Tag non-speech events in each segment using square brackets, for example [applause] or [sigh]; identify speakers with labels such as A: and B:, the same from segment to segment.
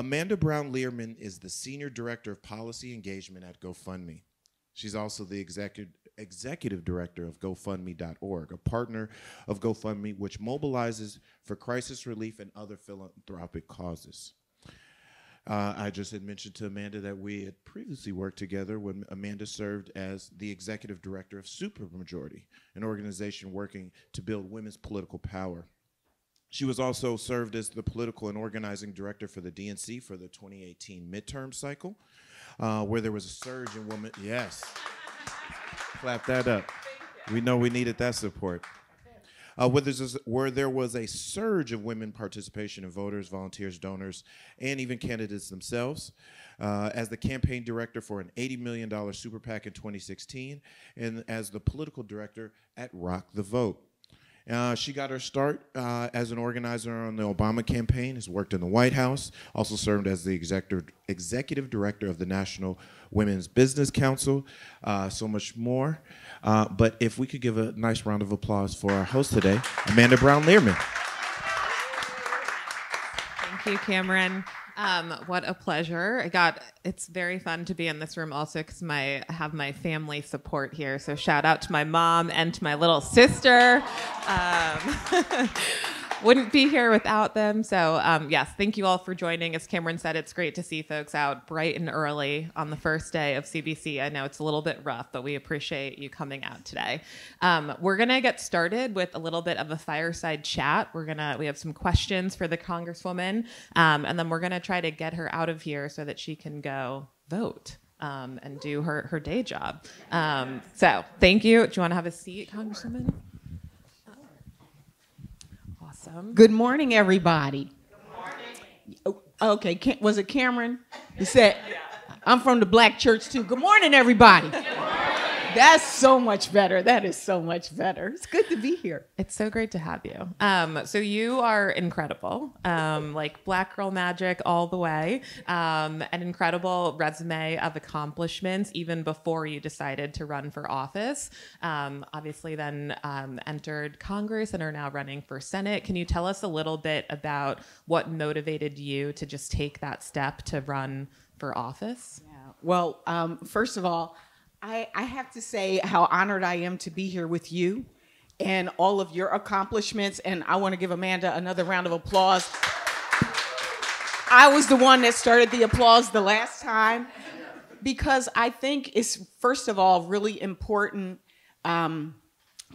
A: Amanda Brown Lierman is the Senior Director of Policy Engagement at GoFundMe. She's also the executive executive director of GoFundMe.org, a partner of GoFundMe, which mobilizes for crisis relief and other philanthropic causes. Uh, I just had mentioned to Amanda that we had previously worked together when Amanda served as the executive director of Supermajority, an organization working to build women's political power. She was also served as the political and organizing director for the DNC for the 2018 midterm cycle, uh, where there was a surge in women. Yes. Clap that up. We know we needed that support. Uh, where, where, there was a surge of women participation in voters, volunteers, donors, and even candidates themselves. Uh, as the campaign director for an $80 million super PAC in 2016, and as the political director at Rock the Vote. Uh, she got her start uh, as an organizer on the Obama campaign, has worked in the White House, also served as the executive, executive director of the National Women's Business Council, uh, so much more. Uh, but if we could give a nice round of applause for our host today, Amanda Brown Lierman.
B: Thank you, Cameron. Um, what a pleasure! I got. It's very fun to be in this room also because my I have my family support here. So shout out to my mom and to my little sister. Um, [laughs] wouldn't be here without them. So, um, yes, thank you all for joining. As Cameron said, it's great to see folks out bright and early on the first day of CBC. I know it's a little bit rough, but we appreciate you coming out today. Um, we're gonna get started with a little bit of a fireside chat. We're gonna we have some questions for the Congresswoman, um, and then we're gonna try to get her out of here so that she can go vote. Um, and do her, her day job. Um, so, thank you. Do you want to have a seat, Congresswoman?
C: Awesome. Good morning, everybody. Good morning. Oh, okay, was it Cameron? He said, I'm from the black church too. Good morning, everybody. [laughs] That's so much better. That is so much better. It's good to be here.
B: It's so great to have you. Um, so you are incredible, um, like Black Girl Magic all the way. Um, an incredible resume of accomplishments even before you decided to run for office. Um, obviously, then um, entered Congress and are now running for Senate. Can you tell us a little bit about what motivated you to just take that step to run for office?
C: Yeah. Well, um, first of all. I, I have to say how honored I am to be here with you and all of your accomplishments. And I want to give Amanda another round of applause. I was the one that started the applause the last time because I think it's, first of all, really important um,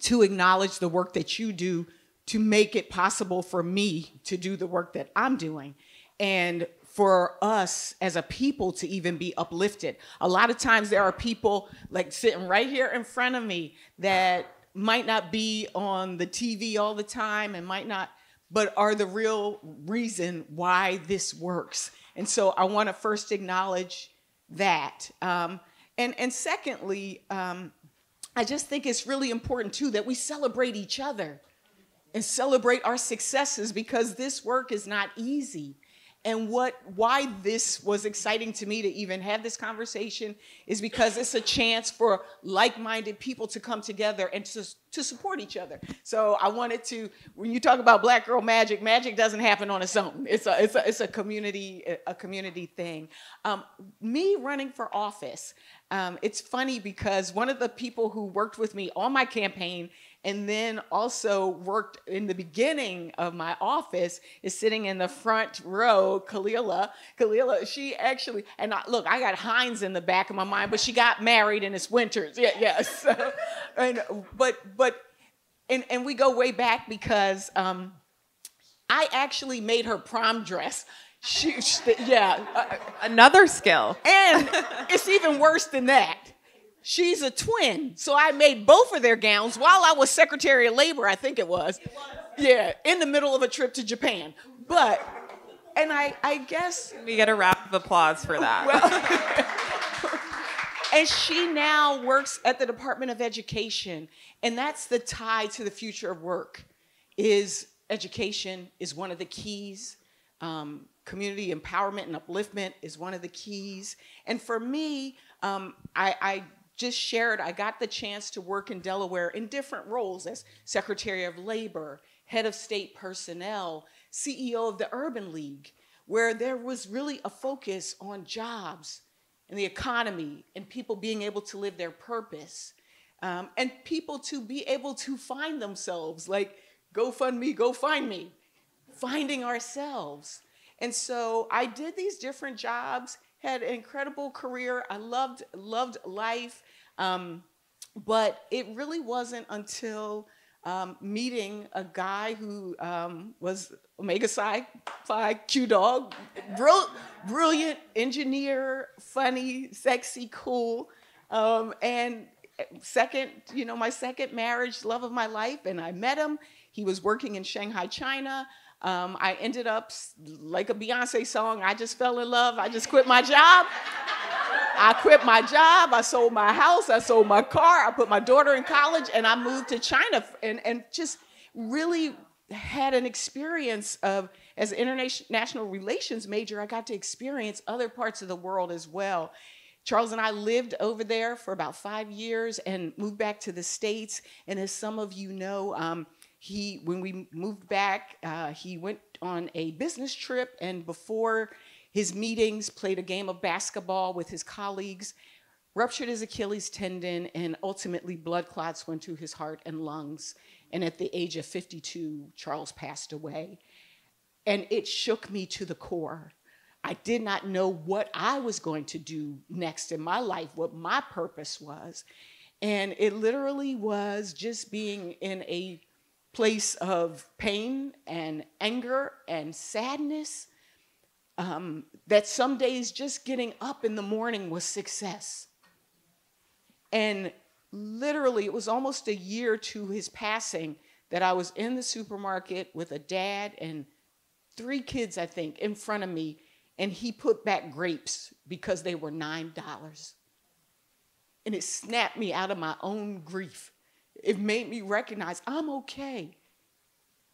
C: to acknowledge the work that you do to make it possible for me to do the work that I'm doing. And for us as a people to even be uplifted. A lot of times there are people like sitting right here in front of me that might not be on the TV all the time and might not, but are the real reason why this works. And so I want to first acknowledge that. Um, and, and secondly, um, I just think it's really important too that we celebrate each other and celebrate our successes because this work is not easy. And what why this was exciting to me to even have this conversation is because it's a chance for like-minded people to come together and to, to support each other. So I wanted to, when you talk about Black Girl Magic, magic doesn't happen on its own. It's a, it's a, it's a community, a community thing. Um, me running for office, um, it's funny because one of the people who worked with me on my campaign and then also worked in the beginning of my office is sitting in the front row, Kalila. Kalila, she actually, and I, look, I got Heinz in the back of my mind, but she got married and it's winters. Yeah, yes. Yeah, [laughs] and but but and and we go way back because um, I actually made her prom dress. She, she yeah,
B: uh, another skill.
C: And it's even worse than that She's a twin. So I made both of their gowns while I was Secretary of Labor, I think it was. It was. Yeah, in the middle of a trip to Japan. But, and I, I guess.
B: We get a round of applause for that. [laughs]
C: Well, and she now works at the Department of Education. And that's the tie to the future of work is education is one of the keys. Um, community empowerment and upliftment is one of the keys. And for me, um, I, I just shared, I got the chance to work in Delaware in different roles as Secretary of Labor, Head of State Personnel, CEO of the Urban League, where there was really a focus on jobs and the economy and people being able to live their purpose um, and people to be able to find themselves like GoFundMe, go find me, finding ourselves. And so I did these different jobs, had an incredible career. I loved loved life, um, but it really wasn't until um, meeting a guy who um, was Omega Psi Phi Q Dog, brill- brilliant engineer, funny, sexy, cool, um, and second, you know, my second marriage, love of my life, and I met him. He was working in Shanghai, China. Um, I ended up like a Beyonce song. I just fell in love. I just quit my job. I quit my job, I sold my house, I sold my car, I put my daughter in college, and I moved to China and, and just really had an experience of, as an international relations major, I got to experience other parts of the world as well. Charles and I lived over there for about five years and moved back to the States. And as some of you know, um, he, when we moved back, uh, he went on a business trip, and before his meetings, played a game of basketball with his colleagues, ruptured his Achilles tendon, and ultimately blood clots went to his heart and lungs. And at the age of 52, Charles passed away. And it shook me to the core. I did not know what I was going to do next in my life, what my purpose was. And it literally was just being in a place of pain and anger and sadness um, that some days just getting up in the morning was success. And literally, it was almost a year to his passing that I was in the supermarket with a dad and three kids, I think, in front of me, and he put back grapes because they were $9. And it snapped me out of my own grief. It made me recognize I'm okay.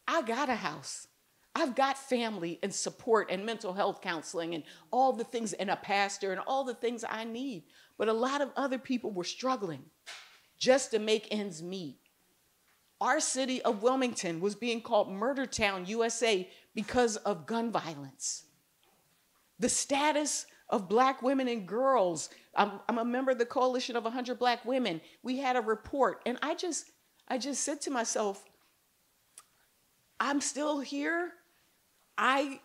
C: I got a house. I've got family and support and mental health counseling and all the things, and a pastor and all the things I need. But a lot of other people were struggling just to make ends meet. Our city of Wilmington was being called Murder Town, USA, because of gun violence. The status of black women and girls. I'm, I'm a member of the Coalition of 100 Black Women. We had a report, and I just, I just said to myself, I'm still here I,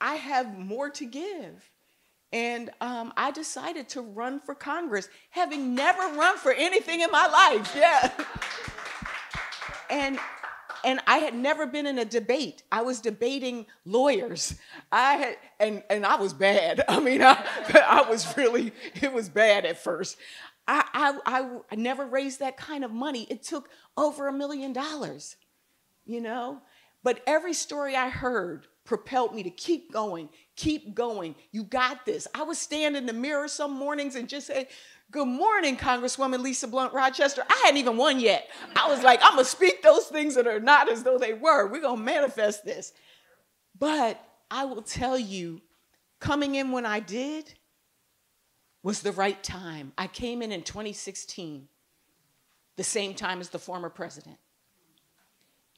C: I have more to give. And um, I decided to run for Congress, having never run for anything in my life. Yeah. [laughs] and and I had never been in a debate. I was debating lawyers. I had, and, and I was bad. [laughs] I mean, I, I was really, it was bad at first. I, I, I never raised that kind of money. It took over a million dollars, you know? But every story I heard propelled me to keep going, keep going. You got this. I would stand in the mirror some mornings and just say, Good morning, Congresswoman Lisa Blunt Rochester. I hadn't even won yet. I was like, I'm going to speak those things that are not as though they were. We're going to manifest this. But I will tell you, coming in when I did was the right time. I came in in 2016, the same time as the former president.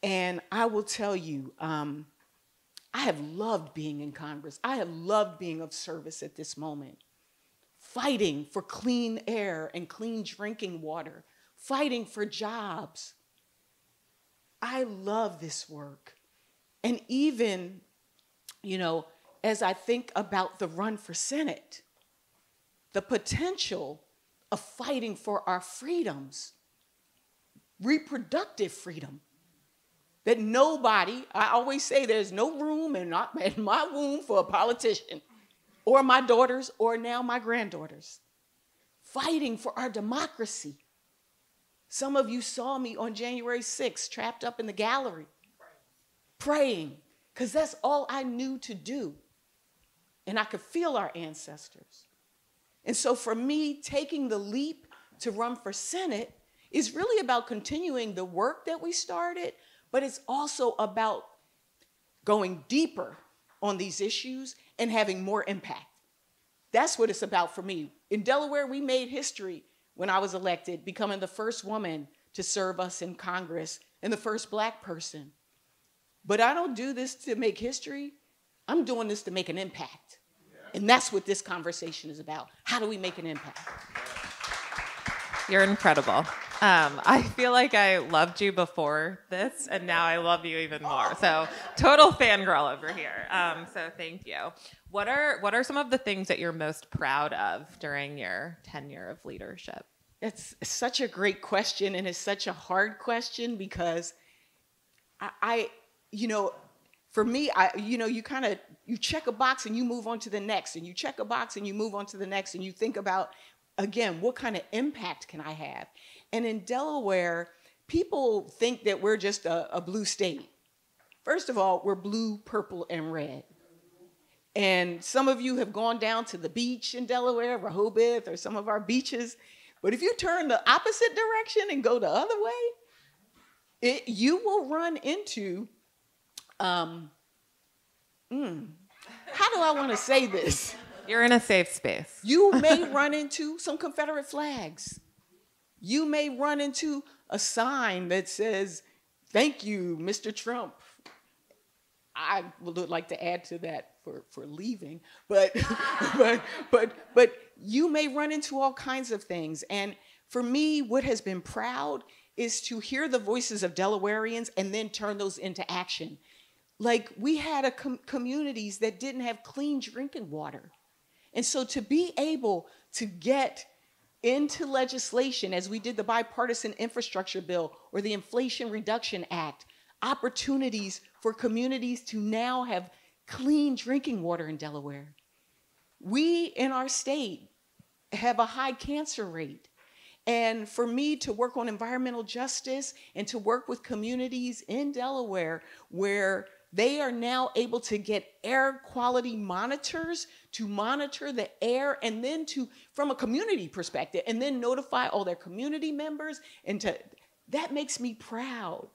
C: And I will tell you, um, I have loved being in Congress. I have loved being of service at this moment, fighting for clean air and clean drinking water, fighting for jobs. I love this work. And even, you know, as I think about the run for Senate, the potential of fighting for our freedoms, reproductive freedom, that nobody, I always say there's no room in, my [laughs] womb for a politician or my daughters or now my granddaughters fighting for our democracy. Some of you saw me on January 6th, trapped up in the gallery, praying, because that's all I knew to do. And I could feel our ancestors. And so for me, taking the leap to run for Senate is really about continuing the work that we started, but it's also about going deeper on these issues and having more impact. That's what it's about for me. In Delaware, we made history when I was elected, becoming the first woman to serve us in Congress and the first black person. But I don't do this to make history. I'm doing this to make an impact. And that's what this conversation is about. How do we make an impact?
B: You're incredible. Um, I feel like I loved you before this, and now I love you even more. So total fangirl over here. Um, so thank you. What are what are some of the things that you're most proud of during your tenure of leadership?
C: It's such a great question, and it's such a hard question because I, I you know, for me, I, you know, you kind of you check a box and you move on to the next, and you check a box and you move on to the next, and you think about again, what kind of impact can I have? And in Delaware, people think that we're just a, a blue state. First of all, we're blue, purple, and red. And some of you have gone down to the beach in Delaware, Rehoboth, or some of our beaches. But if you turn the opposite direction and go the other way, it, you will run into, um, mm, how do I want to say this?
B: You're in a safe space.
C: You may [laughs] run into some Confederate flags. You may run into a sign that says, Thank you, Mr. Trump. I would like to add to that for, for leaving, but, [laughs] but, but, but you may run into all kinds of things. And for me, what has been proud is to hear the voices of Delawareans and then turn those into action. Like we had a com- communities that didn't have clean drinking water. And so to be able to get into legislation, as we did the bipartisan infrastructure bill or the Inflation Reduction Act, opportunities for communities to now have clean drinking water in Delaware. We in our state have a high cancer rate. And for me to work on environmental justice and to work with communities in Delaware where they are now able to get air quality monitors to monitor the air and then to from a community perspective and then notify all their community members and to that makes me proud.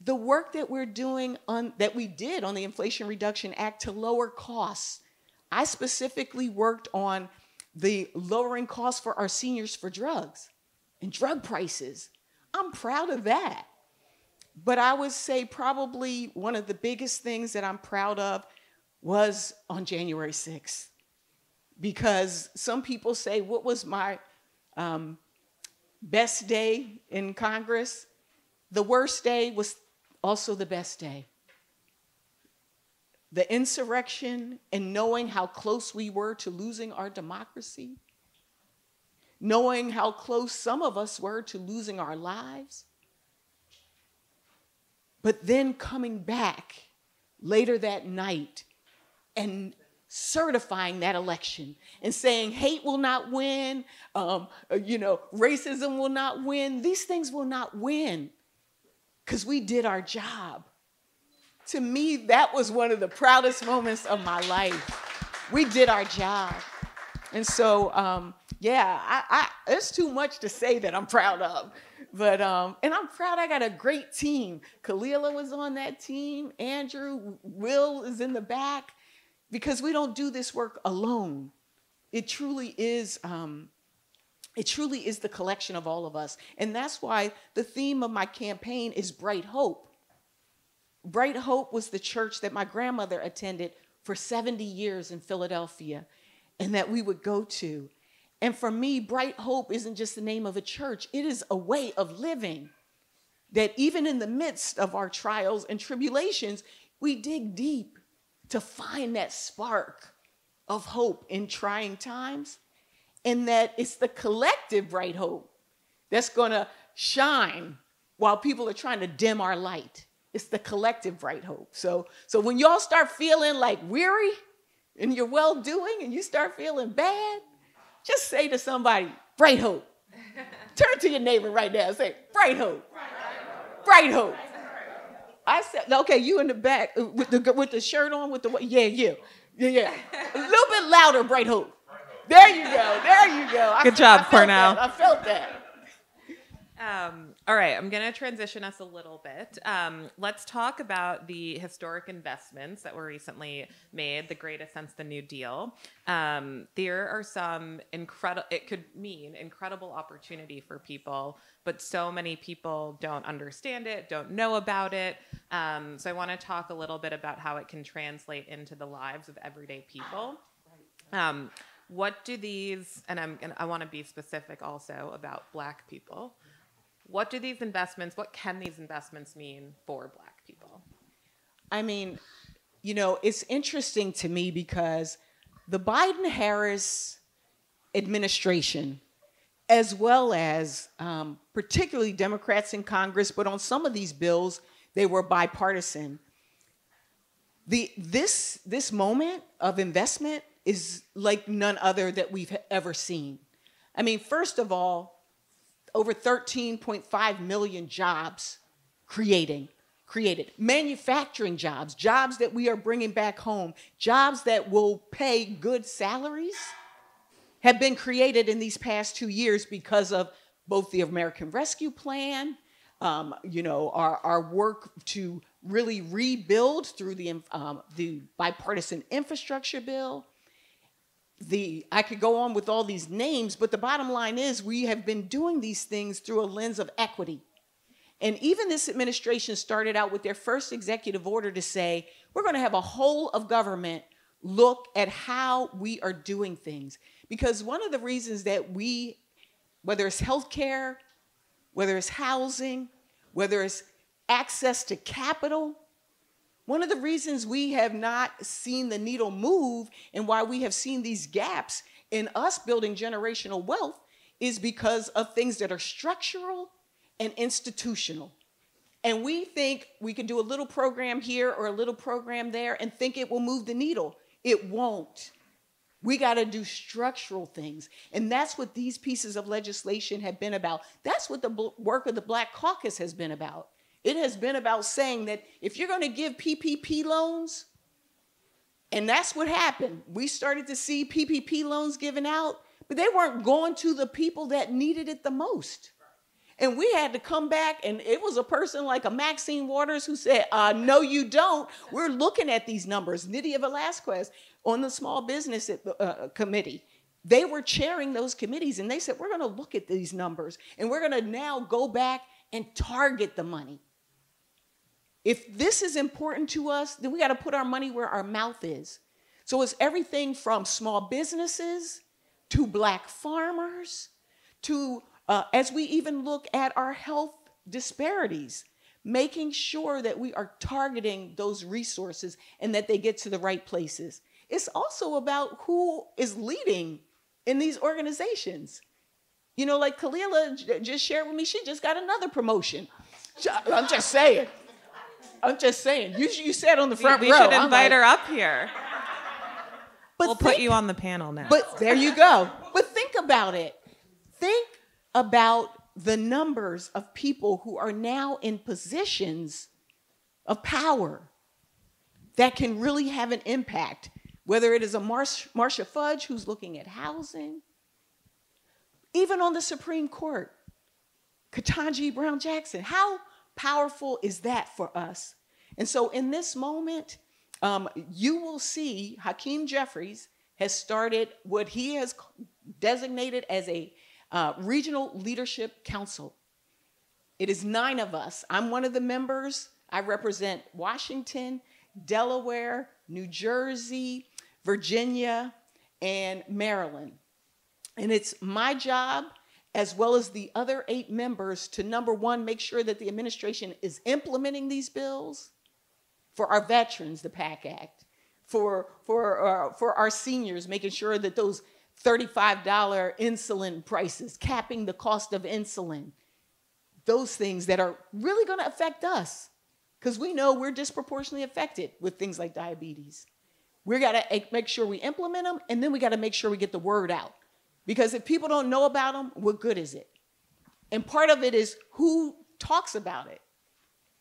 C: The work that we're doing on that we did on the inflation reduction act to lower costs. I specifically worked on the lowering costs for our seniors for drugs and drug prices. I'm proud of that but I would say probably one of the biggest things that I'm proud of was on January 6th. Because some people say, What was my um, best day in Congress? The worst day was also the best day. The insurrection and knowing how close we were to losing our democracy, knowing how close some of us were to losing our lives but then coming back later that night and certifying that election and saying hate will not win, um, you know, racism will not win. These things will not win because we did our job. To me, that was one of the proudest moments of my life. We did our job. And so, um, yeah, I, I, it's too much to say that I'm proud of. But um, and I'm proud I got a great team. Kalila was on that team. Andrew, Will is in the back, because we don't do this work alone. It truly is. Um, it truly is the collection of all of us, and that's why the theme of my campaign is Bright Hope. Bright Hope was the church that my grandmother attended for 70 years in Philadelphia, and that we would go to. And for me, Bright Hope isn't just the name of a church, it is a way of living. That even in the midst of our trials and tribulations, we dig deep to find that spark of hope in trying times. And that it's the collective bright hope that's gonna shine while people are trying to dim our light. It's the collective bright hope. So, so when y'all start feeling like weary and you're well doing and you start feeling bad, just say to somebody, bright hope. [laughs] Turn to your neighbor right now and say, bright hope. Bright hope. I said, okay, you in the back uh, with the with the shirt on, with the yeah, yeah, yeah, yeah. A little bit louder, bright hope. There you go. There you go.
B: I Good job, I Cornell.
C: That. I felt that.
B: Um, all right, I'm going to transition us a little bit. Um, let's talk about the historic investments that were recently made, the greatest since the New Deal. Um, there are some incredible, it could mean incredible opportunity for people, but so many people don't understand it, don't know about it. Um, so I want to talk a little bit about how it can translate into the lives of everyday people. Um, what do these, and I'm gonna, I want to be specific also about Black people. What do these investments, what can these investments mean for Black people?
C: I mean, you know, it's interesting to me because the Biden Harris administration, as well as um, particularly Democrats in Congress, but on some of these bills, they were bipartisan. The, this, this moment of investment is like none other that we've ever seen. I mean, first of all, over 13.5 million jobs creating created. Manufacturing jobs jobs that we are bringing back home jobs that will pay good salaries have been created in these past two years because of both the american rescue plan um, you know our, our work to really rebuild through the, um, the bipartisan infrastructure bill the I could go on with all these names, but the bottom line is we have been doing these things through a lens of equity. And even this administration started out with their first executive order to say, we're going to have a whole of government look at how we are doing things. Because one of the reasons that we, whether it's healthcare, whether it's housing, whether it's access to capital, one of the reasons we have not seen the needle move and why we have seen these gaps in us building generational wealth is because of things that are structural and institutional. And we think we can do a little program here or a little program there and think it will move the needle. It won't. We got to do structural things. And that's what these pieces of legislation have been about. That's what the work of the Black Caucus has been about. It has been about saying that if you're going to give PPP loans, and that's what happened. We started to see PPP loans given out, but they weren't going to the people that needed it the most. And we had to come back, and it was a person like a Maxine Waters who said, uh, No, you don't. We're looking at these numbers. Nydia Velázquez on the Small Business uh, Committee. They were chairing those committees, and they said, We're going to look at these numbers, and we're going to now go back and target the money. If this is important to us, then we got to put our money where our mouth is. So it's everything from small businesses to black farmers to, uh, as we even look at our health disparities, making sure that we are targeting those resources and that they get to the right places. It's also about who is leading in these organizations. You know, like Kalila just shared with me, she just got another promotion. I'm just saying. I'm just saying. You, you sat on the front
B: we,
C: we
B: row. We should invite like, her up here.
C: But
B: we'll think, put you on the panel now.
C: But there you go. But think about it. Think about the numbers of people who are now in positions of power that can really have an impact, whether it is a Marcia Fudge who's looking at housing, even on the Supreme Court, Ketanji Brown Jackson. How powerful is that for us? And so in this moment, um, you will see Hakeem Jeffries has started what he has designated as a uh, regional leadership council. It is nine of us. I'm one of the members. I represent Washington, Delaware, New Jersey, Virginia, and Maryland. And it's my job as well as the other eight members to number one, make sure that the administration is implementing these bills for our veterans, the PACT Act, for, for, uh, for our seniors, making sure that those $35 insulin prices, capping the cost of insulin, those things that are really going to affect us because we know we're disproportionately affected with things like diabetes. We got to make sure we implement them, and then we got to make sure we get the word out. Because if people don't know about them, what good is it? And part of it is who talks about it.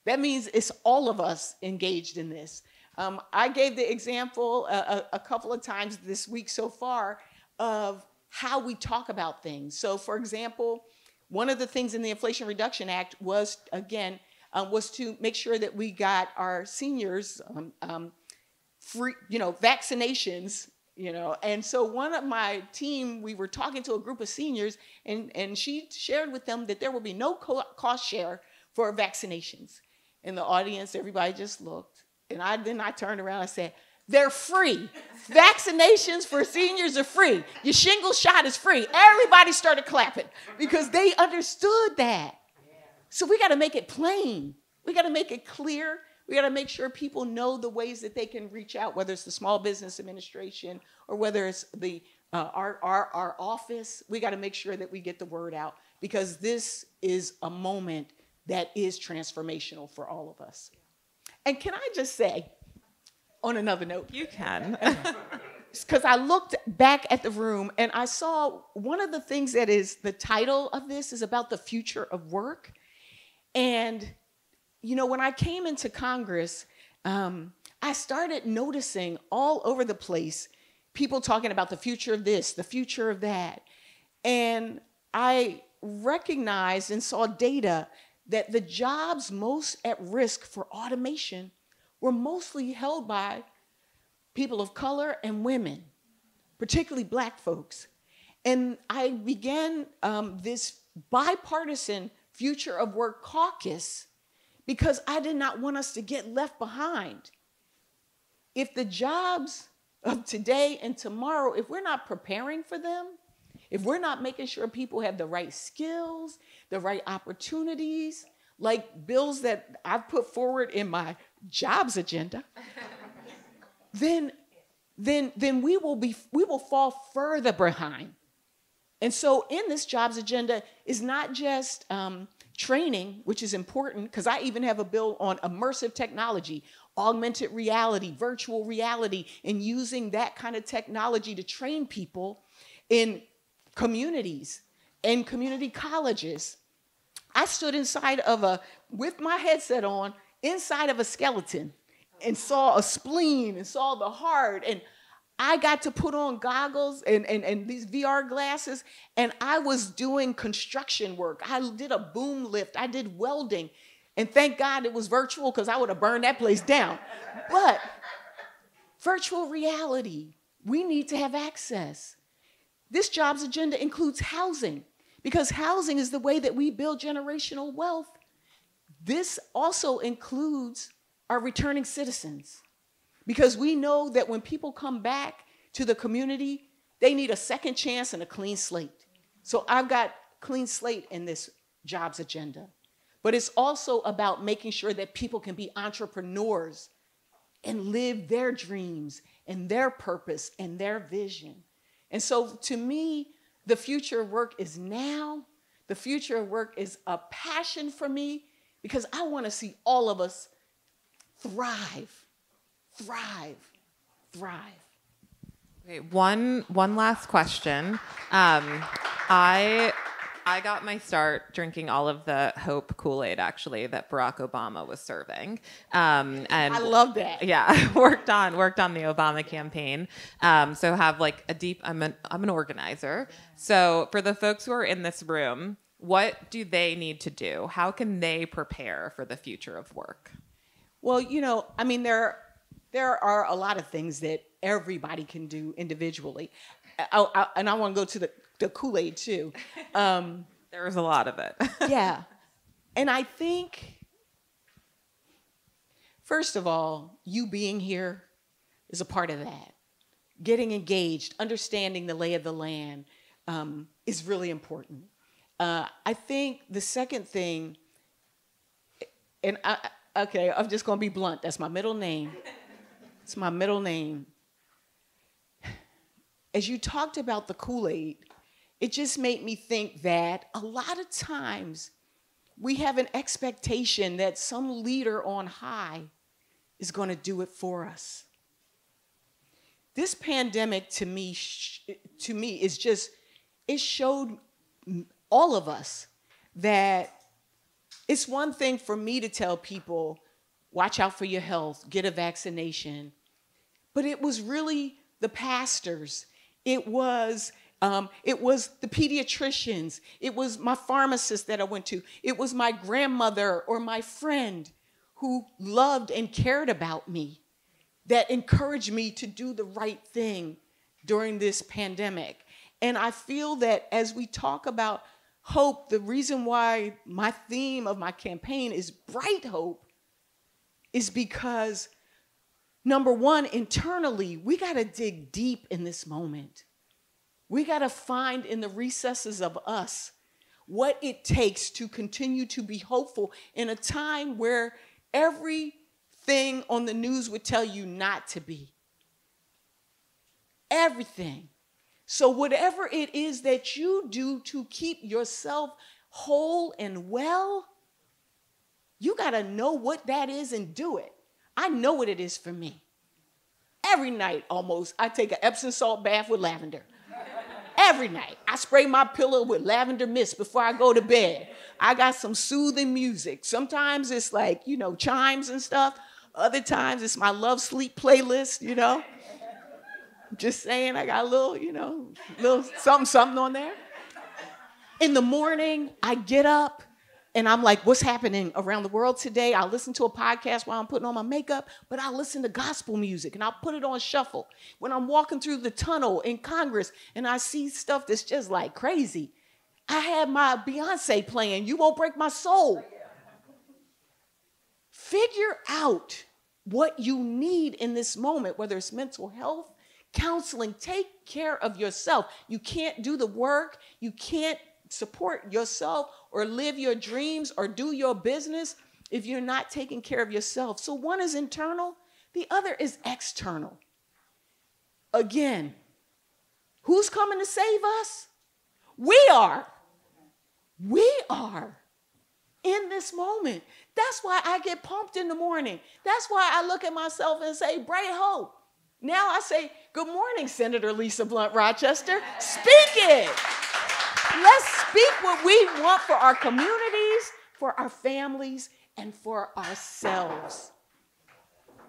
C: That means it's all of us engaged in this. Um, I gave the example a, a, a couple of times this week so far of how we talk about things. So, for example, one of the things in the Inflation Reduction Act was, again, uh, was to make sure that we got our seniors um, um, free, you know, vaccinations, you know. And so one of my team, we were talking to a group of seniors, and, and she shared with them that there will be no co- cost share for vaccinations. In the audience, everybody just looked. And I then I turned around and said, they're free. Vaccinations for seniors are free. Your shingle shot is free. Everybody started clapping because they understood that. So we got to make it plain. We got to make it clear. We got to make sure people know the ways that they can reach out, whether it's the Small Business Administration or whether it's the uh, our, our, our office. We got to make sure that we get the word out because this is a moment that is transformational for all of us. And can I just say, on another note,
B: You can. [laughs]
C: because I looked back at the room and I saw one of the things that is the title of this is about the future of work. And, you know, when I came into Congress, um, I started noticing all over the place people talking about the future of this, the future of that. And I recognized and saw data that the jobs most at risk for automation were mostly held by people of color and women, particularly black folks. And I began um, this bipartisan Future of Work caucus because I did not want us to get left behind. If the jobs of today and tomorrow, if we're not preparing for them, if we're not making sure people have the right skills, the right opportunities, like bills that I've put forward in my jobs agenda, [laughs] then, then, then we will be we will fall further behind. And so in this jobs agenda is not just um, training, which is important, because I even have a bill on immersive technology, augmented reality, virtual reality, and using that kind of technology to train people in communities and community colleges. I stood inside of a, with my headset on, inside of a skeleton and saw a spleen and saw the heart. And I got to put on goggles and, and, and these VR glasses, and I was doing construction work. I did a boom lift, I did welding. And thank God it was virtual because I would have burned that place down. But virtual reality, we need to have access. This jobs agenda includes housing because housing is the way that we build generational wealth. This also includes our returning citizens because we know that when people come back to the community, they need a second chance and a clean slate. So I've got clean slate in this jobs agenda. But it's also about making sure that people can be entrepreneurs and live their dreams and their purpose and their vision. And so to me, the future of work is now. The future of work is a passion for me because I want to see all of us thrive, thrive, thrive.
B: Okay, one one last question. Um, I I got my start drinking all of the Hope Kool Aid actually that Barack Obama was serving, um, and
C: I love that.
B: yeah, [laughs] worked on worked on the Obama campaign. Um, so have like a deep. I'm an I'm an organizer. So for the folks who are in this room, what do they need to do? How can they prepare for the future of work?
C: Well, you know, I mean, there, there are a lot of things that everybody can do individually. I, I, and I want to go to the, the Kool Aid too. [laughs] Um,
B: a lot of it. [laughs]
C: yeah. And I think, first of all, you being here is a part of that. Getting engaged, understanding the lay of the land um, is really important. Uh, I think the second thing, and I, okay, I'm just gonna be blunt. That's my middle name. It's my middle name. As you talked about the Kool Aid, it just made me think that a lot of times we have an expectation that some leader on high is going to do it for us. This pandemic to me to me is just it showed all of us that it's one thing for me to tell people watch out for your health, get a vaccination. But it was really the pastors, it was Um, it was the pediatricians. It was my pharmacist that I went to. It was my grandmother or my friend who loved and cared about me that encouraged me to do the right thing during this pandemic. And I feel that as we talk about hope, the reason why my theme of my campaign is bright hope is because number one, internally, we got to dig deep in this moment. We got to find in the recesses of us what it takes to continue to be hopeful in a time where everything on the news would tell you not to be. Everything. So, whatever it is that you do to keep yourself whole and well, you got to know what that is and do it. I know what it is for me. Every night, almost, I take an Epsom salt bath with lavender. Every night. I spray my pillow with lavender mist before I go to bed. I got some soothing music. Sometimes it's like, you know, chimes and stuff. Other times it's my love sleep playlist, you know. Just saying, I got a little, you know, little something, something on there. In the morning, I get up and I'm like, what's happening around the world today? I listen to a podcast while I'm putting on my makeup, but I listen to gospel music and I'll put it on shuffle. When I'm walking through the tunnel in Congress and I see stuff that's just like crazy, I have my Beyonce playing, You Won't Break My Soul. Figure out what you need in this moment, whether it's mental health, counseling. Take care of yourself. You can't do the work, you can't support yourself or live your dreams or do your business if you're not taking care of yourself. So one is internal, the other is external. Again, who's coming to save us? We are. We are in this moment. That's why I get pumped in the morning. That's why I look at myself and say, Bright hope. Now I say, Good morning, Senator Lisa Blunt Rochester. Speak it. Let's speak what we want for our communities, for our families, and for ourselves.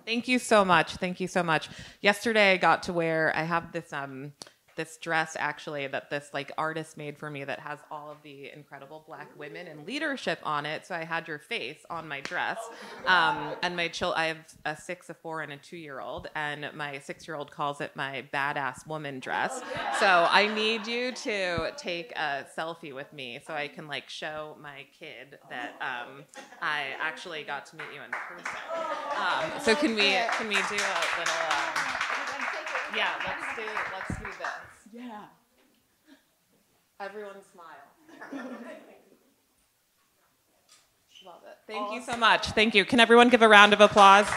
B: Thank you so much. Thank you so much. Yesterday I got to wear I have this um this dress actually that this like artist made for me that has all of the incredible black women and leadership on it. So I had your face on my dress. Um, and my child, I have a six, a four, and a two year old, and my six year old calls it my badass woman dress. So I need you to take a selfie with me so I can like show my kid that um, I actually got to meet you in person. Um, so can we can we do a little? Um, yeah, let's do let's do this. Everyone smile. Love it. Thank you so much. Thank you. Can everyone give a round of applause?